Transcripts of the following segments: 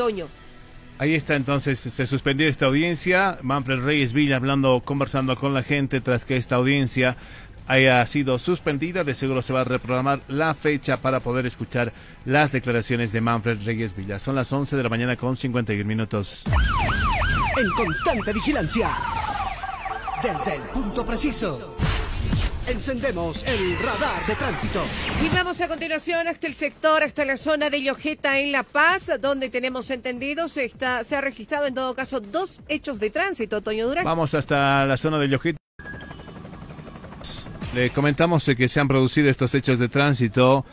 Toño. Ahí está entonces, se suspendió esta audiencia. Manfred Reyes Villa hablando, conversando con la gente tras que esta audiencia haya sido suspendida. De seguro se va a reprogramar la fecha para poder escuchar las declaraciones de Manfred Reyes Villa. Son las 11 de la mañana con 51 minutos. En constante vigilancia. Desde el punto preciso. Encendemos el radar de tránsito. Y vamos a continuación hasta el sector, hasta la zona de Llojeta en La Paz, donde tenemos entendido se, está, se ha registrado en todo caso dos hechos de tránsito, Toño Durán. Vamos hasta la zona de Llojeta. Le comentamos que se han producido estos hechos de tránsito.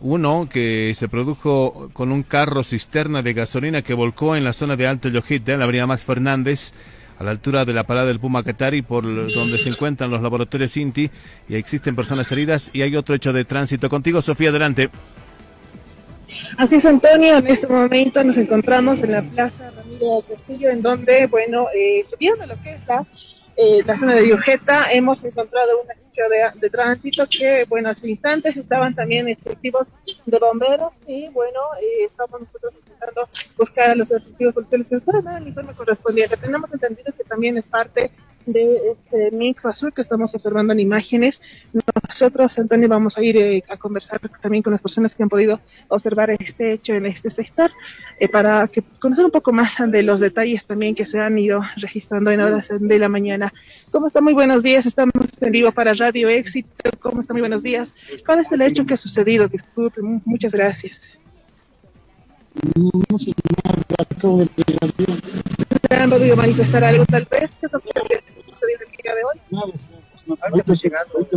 Uno que se produjo con un carro cisterna de gasolina que volcó en la zona de Alto Llojeta, en la avenida Max Fernández a la altura de la parada del Puma Catari, por donde se encuentran los laboratorios INTI, y existen personas heridas y hay otro hecho de tránsito. Contigo, Sofía, adelante. Así es, Antonio. En este momento nos encontramos en la Plaza Ramiro Castillo, en donde, bueno, eh, subiendo lo que eh, la zona de Diojeta hemos encontrado un hecho de, tránsito que, bueno, hace instantes estaban también efectivos de bomberos y, bueno, eh, estamos nosotros intentando buscar a los efectivos policiales puedan dar el informe correspondiente. Tenemos entendido que también es parte de este micro azul que estamos observando en imágenes. Nosotros, Antonio, vamos a ir eh, a conversar también con las personas que han podido observar este hecho en este sector eh, para que conocer un poco más de los detalles también que se han ido registrando en horas de la mañana. ¿Cómo está? Muy buenos días. Estamos en vivo para Radio Éxito. ¿Cómo está? Muy buenos días. ¿Cuál es el hecho que ha sucedido? Disculpe, muchas gracias. No, no sé nada, acabo de ¿Se han podido manifestar algo tal vez? ¿Qué es lo que ha sucedido el día de hoy? Nada, ahorita llegando.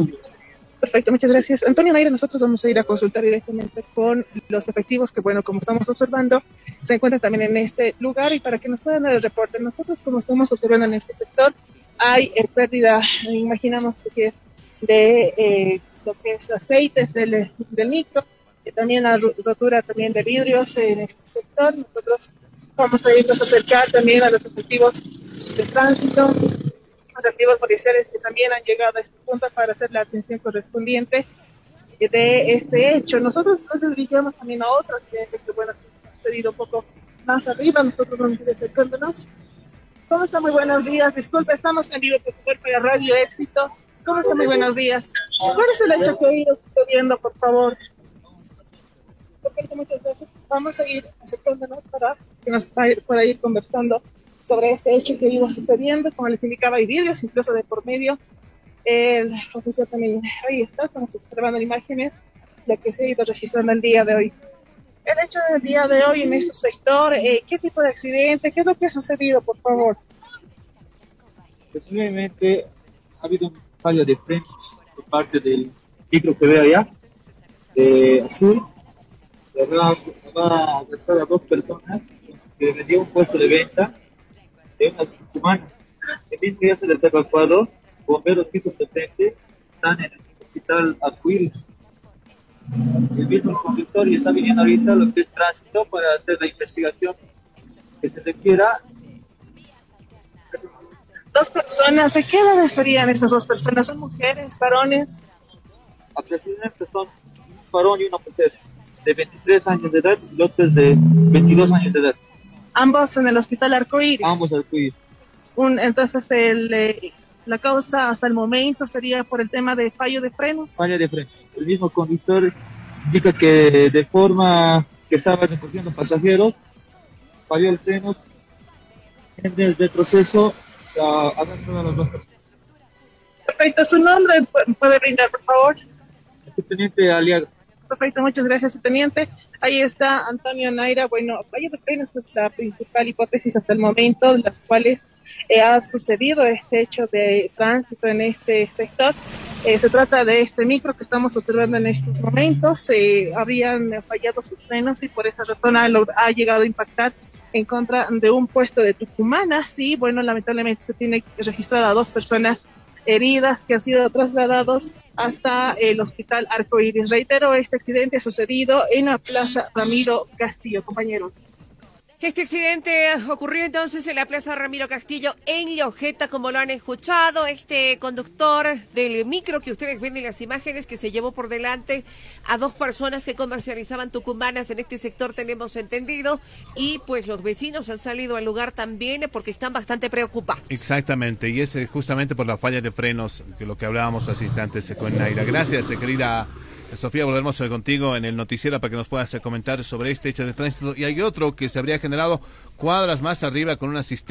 Perfecto, muchas gracias. Antonio Naira, nosotros vamos a ir a consultar directamente con los efectivos que, bueno, como estamos observando, se encuentran también en este lugar y para que nos puedan dar el reporte. Nosotros, como estamos observando en este sector, hay eh, pérdida, imaginamos que es de eh, lo que es aceites del, del micro, y también la rotura también de vidrios en este sector. Nosotros vamos a irnos a acercar también a los efectivos de tránsito, los efectivos policiales que también han llegado a este punto para hacer la atención correspondiente de este hecho. Nosotros nos dirigimos también a otro accidente que, bueno, ha sucedido un poco más arriba, nosotros vamos acercándonos. ¿Cómo está? Muy buenos días. Disculpe, estamos en vivo por favor para Radio Éxito. ¿Cómo está? Muy buenos días. ¿Cuál es el hecho que ha ido sucediendo, por favor? Muchas gracias. Vamos a ir acercándonos para que nos pueda ir conversando sobre este hecho que iba sucediendo. Como les indicaba, hay vídeos incluso de por medio. El oficial también ahí está, estamos observando imágenes de que se ha ido registrando el día de hoy. El hecho del día de hoy en este sector, eh, ¿qué tipo de accidente? ¿Qué es lo que ha sucedido, por favor? Posiblemente ha habido un fallo de frenos por parte del micro que ve allá, de azul, va, a a dos personas que vendían un puesto de venta de unas humanas. El mismo día se les ha evacuado, bomberos piso presente, están en el hospital Arcoíris. El mismo conductor y está viniendo ahorita lo que es tránsito para hacer la investigación que se requiera. Dos personas, ¿de qué edad serían esas dos personas? ¿Son mujeres, varones? Aproximadamente son un varón y una mujer de 23 años de edad y otros de 22 años de edad. Ambos en el hospital Arcoíris. Ambos Arcoíris. Un, entonces, el, eh, la causa hasta el momento sería por el tema de fallo de frenos. Falla de frenos. El mismo conductor indica que de forma que estaba recogiendo pasajeros, falló el freno. En el retroceso, a, a las dos personas. Perfecto, su nombre puede brindar, por favor. El teniente Aliaga. Perfecto, muchas gracias, teniente. Ahí está Antonio Naira. Bueno, fallo de frenos es la principal hipótesis hasta el momento, de las cuales eh, ha sucedido este hecho de tránsito en este sector. Eh, se trata de este micro que estamos observando en estos momentos. Eh, habían fallado sus frenos y por esa razón ha, ha, llegado a impactar en contra de un puesto de Tucumán. Así, bueno, lamentablemente se tiene registrado a dos personas heridas que han sido trasladados hasta el hospital Arcoíris. Reitero, este accidente sucedido en la Plaza Ramiro Castillo, compañeros. Este accidente ocurrió entonces en la Plaza Ramiro Castillo en Llojeta, como lo han escuchado. Este conductor del micro que ustedes ven en las imágenes que se llevó por delante a dos personas que comercializaban tucumanas en este sector, tenemos entendido. Y pues los vecinos han salido al lugar también porque están bastante preocupados. Exactamente, y es eh, justamente por la falla de frenos que lo que hablábamos hace instantes con Naira. Gracias, eh, querida. Sofía, volveremos contigo en el noticiero para que nos puedas comentar sobre este hecho de tránsito. Y hay otro que se habría generado cuadras más arriba con una cisterna.